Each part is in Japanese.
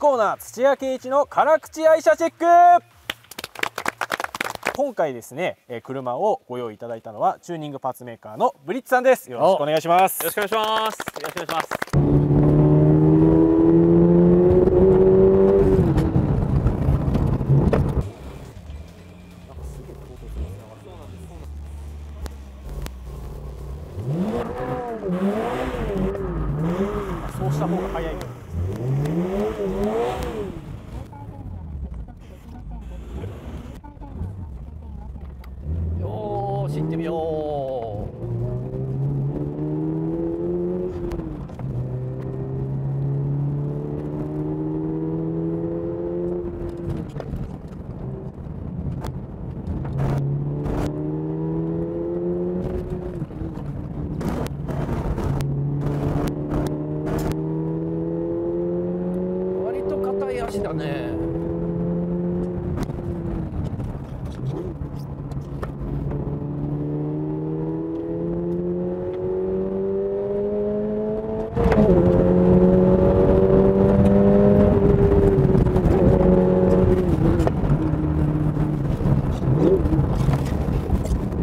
コーナー土屋圭一の辛口愛車チェック今回ですね、えー車をご用意いただいたのはチューニングパーツメーカーのブリッツさんですよろしくお願いしますよろしくお願いします。よろしくお願いします。そうした方が早いよよーし行ってみよう。割と硬い足だね。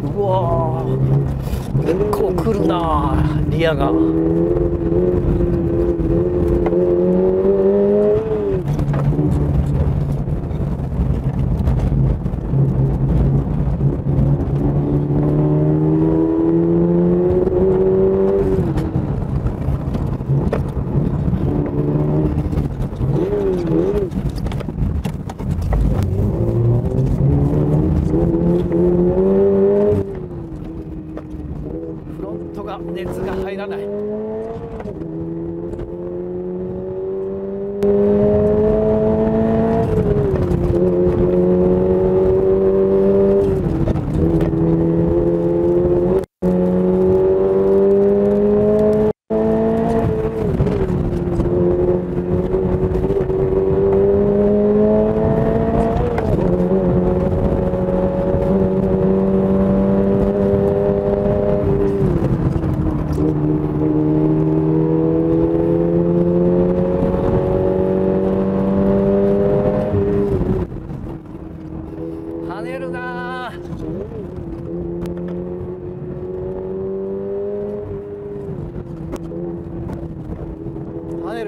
うわー結構来るなリアが。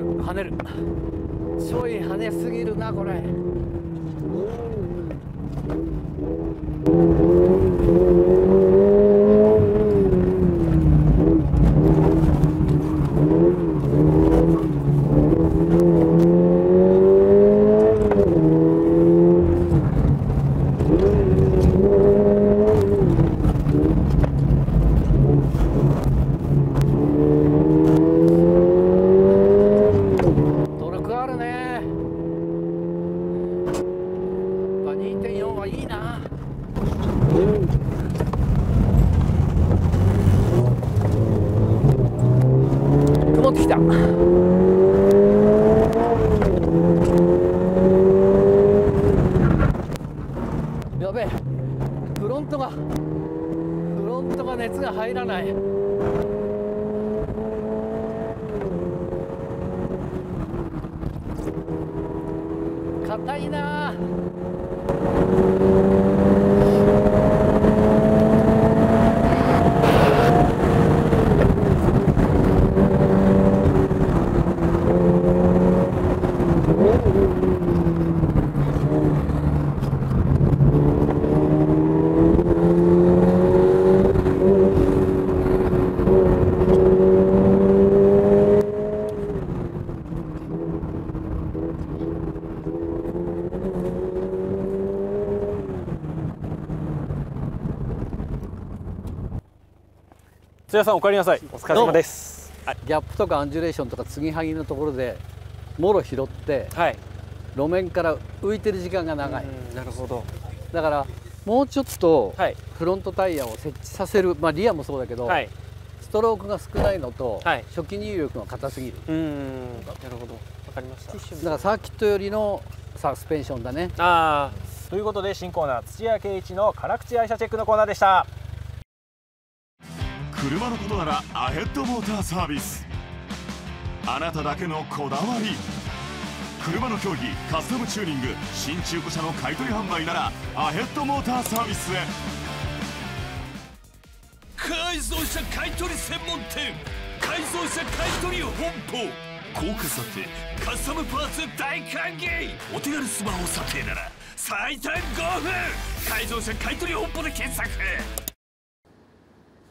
る。跳ねる。ちょい跳ねすぎるなこれ努力あるねやっぱ2.4はいいな曇ってきたやべえ。フロントが。フロントが熱が入らない。硬いな津屋さんお帰りなさい。お疲れ様です。ギャップとかアンジュレーションとか継ぎはぎのところでもろ拾ってはい。路面から浮いてる時間が長い。うんなるほど。だからもうちょっとはい。フロントタイヤを設置させる、まあ、リアもそうだけど、はい。ストロークが少ないのと、はい。初期入力が硬すぎる。うーんなるほど。わかりました。だからサーキット寄りのサスペンションだね。ああということで新コーナー土屋圭一の辛口愛車チェックのコーナーでした車のことならアヘッドモーターサービス。あなただけのこだわり。車の競技カスタムチューニング。新中古車の買取販売ならアヘッドモーターサービスへ。改造車買取専門店。改造車買取本舗。高価査定。カスタムパーツ大歓迎。お手軽スマホ査定なら最短5分。改造車買取本舗で検索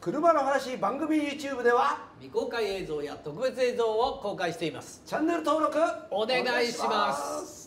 車の話番組 YouTube では未公開映像や特別映像を公開しています。チャンネル登録お願いします